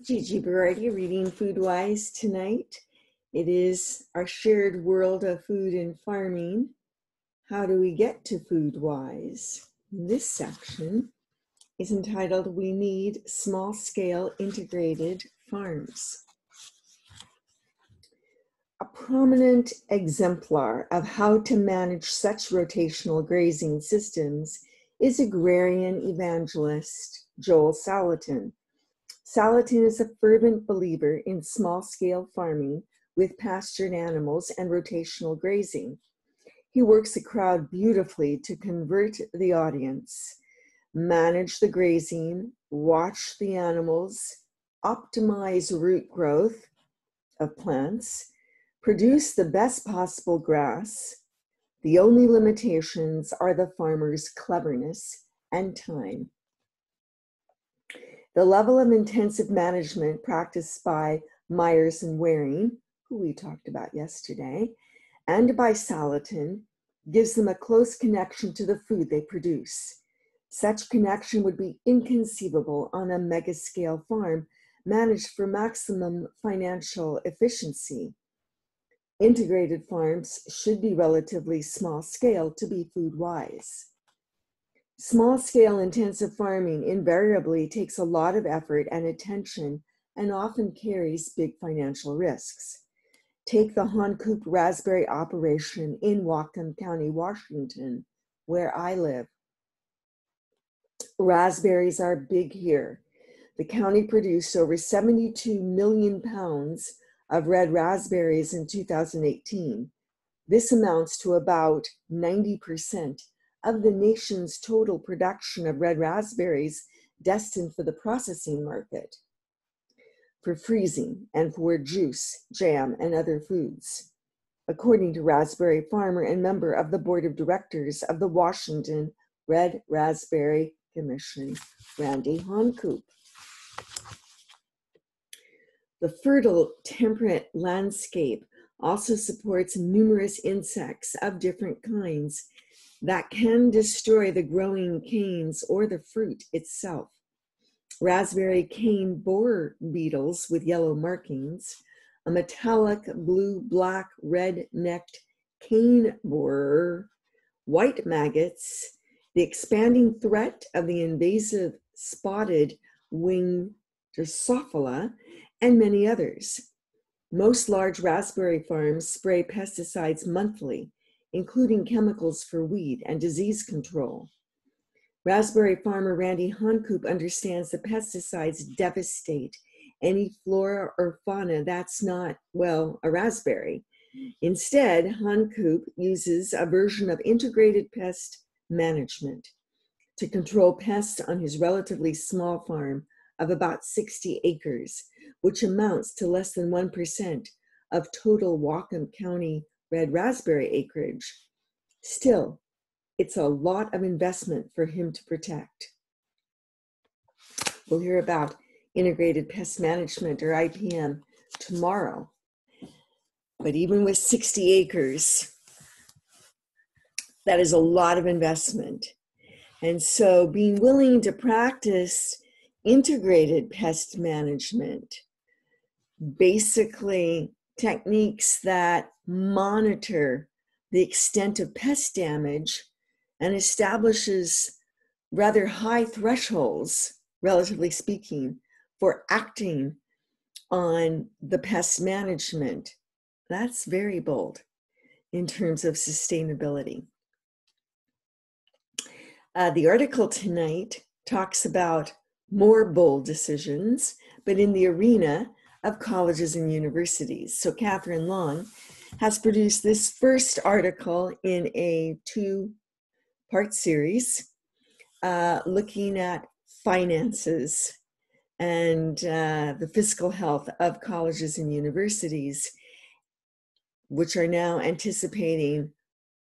Gigi Berardi reading Foodwise tonight. It is our shared world of food and farming. How do we get to Foodwise? This section is entitled We Need Small Scale Integrated Farms. A prominent exemplar of how to manage such rotational grazing systems is agrarian evangelist Joel Salatin Salatin is a fervent believer in small scale farming with pastured animals and rotational grazing. He works the crowd beautifully to convert the audience, manage the grazing, watch the animals, optimize root growth of plants, produce the best possible grass. The only limitations are the farmer's cleverness and time. The level of intensive management practiced by Myers and Waring, who we talked about yesterday, and by Salatin gives them a close connection to the food they produce. Such connection would be inconceivable on a mega scale farm managed for maximum financial efficiency. Integrated farms should be relatively small scale to be food wise. Small scale intensive farming invariably takes a lot of effort and attention and often carries big financial risks. Take the Honkoop raspberry operation in Whatcom County, Washington, where I live. Raspberries are big here. The county produced over 72 million pounds of red raspberries in 2018. This amounts to about 90% of the nation's total production of red raspberries destined for the processing market, for freezing, and for juice, jam, and other foods. According to raspberry farmer and member of the board of directors of the Washington Red Raspberry Commission, Randy Honkoop. The fertile, temperate landscape also supports numerous insects of different kinds that can destroy the growing canes or the fruit itself. Raspberry cane borer beetles with yellow markings, a metallic blue, black, red necked cane borer, white maggots, the expanding threat of the invasive spotted wing Drosophila, and many others. Most large raspberry farms spray pesticides monthly including chemicals for weed and disease control. Raspberry farmer Randy Honkoop understands the pesticides devastate any flora or fauna that's not, well, a raspberry. Instead, Honkoop uses a version of integrated pest management to control pests on his relatively small farm of about 60 acres, which amounts to less than 1% of total Whatcom County red raspberry acreage. Still, it's a lot of investment for him to protect. We'll hear about integrated pest management or IPM tomorrow. But even with 60 acres, that is a lot of investment. And so being willing to practice integrated pest management, basically techniques that monitor the extent of pest damage and establishes rather high thresholds, relatively speaking, for acting on the pest management. That's very bold in terms of sustainability. Uh, the article tonight talks about more bold decisions, but in the arena of colleges and universities. So, Katherine Long has produced this first article in a two part series uh, looking at finances and uh, the fiscal health of colleges and universities, which are now anticipating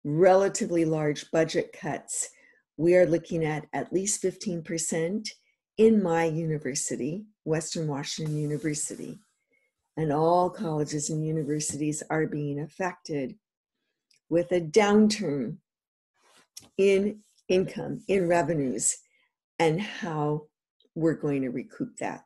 relatively large budget cuts. We are looking at at least 15% in my university, Western Washington University and all colleges and universities are being affected with a downturn in income, in revenues, and how we're going to recoup that.